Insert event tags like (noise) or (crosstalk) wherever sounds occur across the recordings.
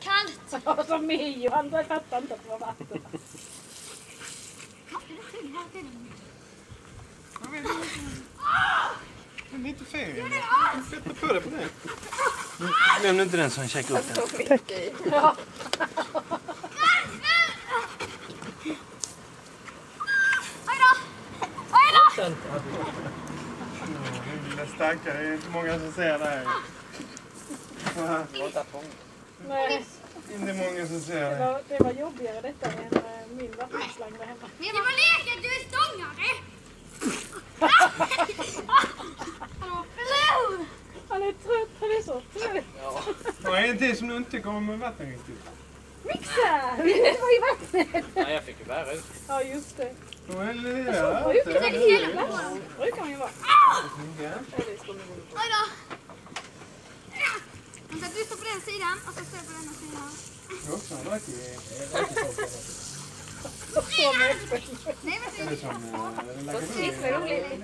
Kallt! Ja, som Mio, han fattar inte var vatten. Inte. Det är lite fel. Sätta på det på det. Glöm inte den som checkar upp den. Ja. Oj då! Då! Lilla stackare, det är inte många som ser det här. Nej, Inte många som ser det det. var, det var jobbigare detta än eh, min vattenslang där hemma. Det var leken, du är stångare! Eller hur? Han är trött, han är så trött. Vad är en till som du inte om med vatten riktigt? Mixa! Inte vara i vattnet? Nej, jag fick ju bära ut. Ja, just det. Är det? Så brukar det hela vattnet. brukar man ju vara. Oj då! Vänta, du står på den sidan och så står jag på den här sidan. Så men det som eh, Lagavulin.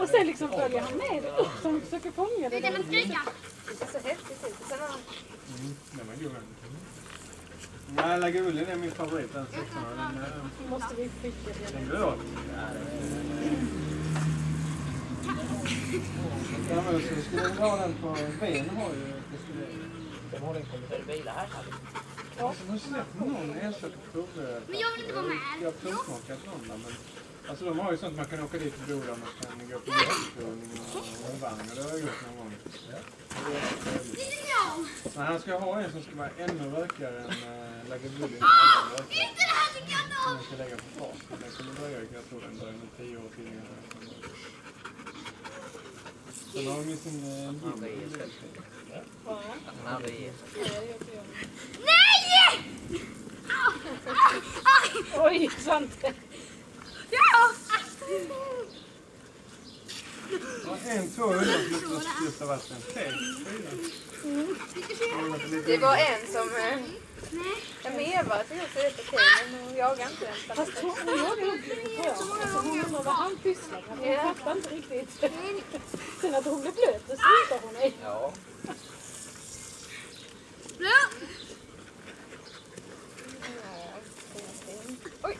Och sen liksom följer han med upp som försöker fånga det. kan väl skrika? Den var god. Nej, Lagavulin är min favorit. Den sexan. Den, eh, måste vi skicka det. den går åt. Ja, men så skulle vi ha den på ben har ju Vem har den kommit över bilar här? Alltså, de släpper någon enstaka prov. Men jag vill inte vara med. Jag har provsmakat någon där, men alltså de har ju sånt man kan åka dit och bo där man kan gå på hjälprovning och en vagn och det har jag gjort någon gång. Det är jag! Men han ska ha en som ska vara ännu rökigare än äh, Lagavulin. Inte det här tycker jag Som om! jag ska lägga på fas. Den kommer dröja, jag tror den dröjer nog tio år till. innan den kommer. Sen har de ju sin äh, bil. Han hade i. Nej! Oj, Svante. Ja! En, två hundar inte styrta vatten. Tre, fyra. Det var en som... Nej. ja, men Eva tyckte att det var okej, men hon jagade inte den. Fast hon gjorde nog lite för Alltså hon undrar vad han pysslar med. Hon fattar inte riktigt. Sen att hon blev blöt, det struntar hon i. Ja. Ja. Oj!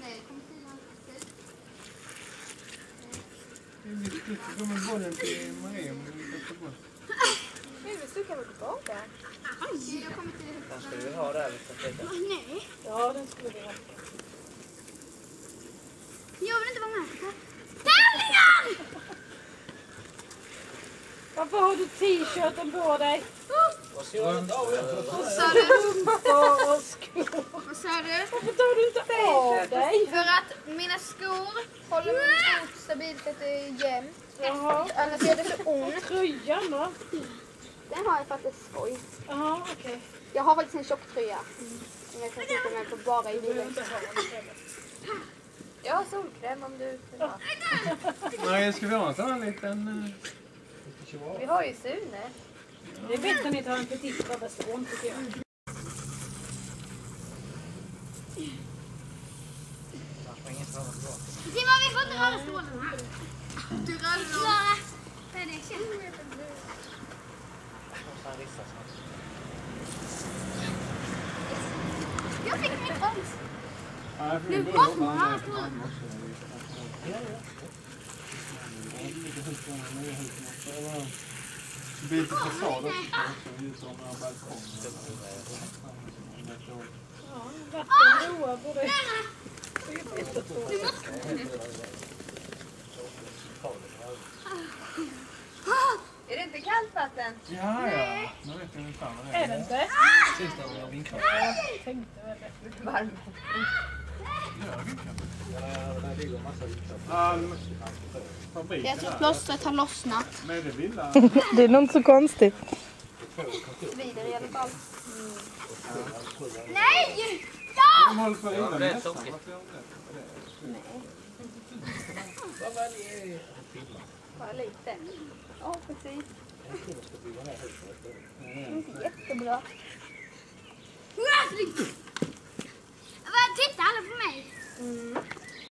Nej, kom sidan. Det är viktigt. Bollen till Maria. om du vill ta bort. Nu stuckar vi tillbaka. Oj, jag kommer till Den skulle vi ha där stafetten. Nej, Ja, den skulle vi ha. jag vill inte vara med. Tävlingen! Varför har du t-shirten på dig? Vad sa du? Och skor. Vad sa du? Varför tar du inte av dig? För att mina skor håller min fot stabilt jämnt. Annars gör det så ont. Tröjan då? Den har jag för att det är skoj. Jaha, okej. Jag har faktiskt en tjocktröja. Som jag kan sitta med på bara i bilen. Jag har solkräm om du vill ha. Maria, ska vi ha en sån här liten... Vi har ju Sune. Det är bättre än att ha en petit Västerån tycker jag. Simon, vi får inte röra strålarna. Du rörde dem. Klara. Vad är det? Känn. Måste han rissa snart. Jag fick min får Nu ju både måste hoppa man andra ha och två. andra också. Ja, ja. Ja, det är lite högt på de nya husen också. Det var Byter fasad också. också. Ljuser om några balkonger. Ja, vatten roar både... Är det inte vatten? Ja, ja. Nu vet jag ungefär vad det Är är. det inte? Precis där vi har. Jag tänkte väl det. Fabriken Jag tror plåstret har lossnat. (laughs) Det är nog inte så konstigt. Svider i alla fall. Nej! De håller på att Ja, Bara lite. Ja, precis. Inte jättebra. Titta alla på mig. Mm.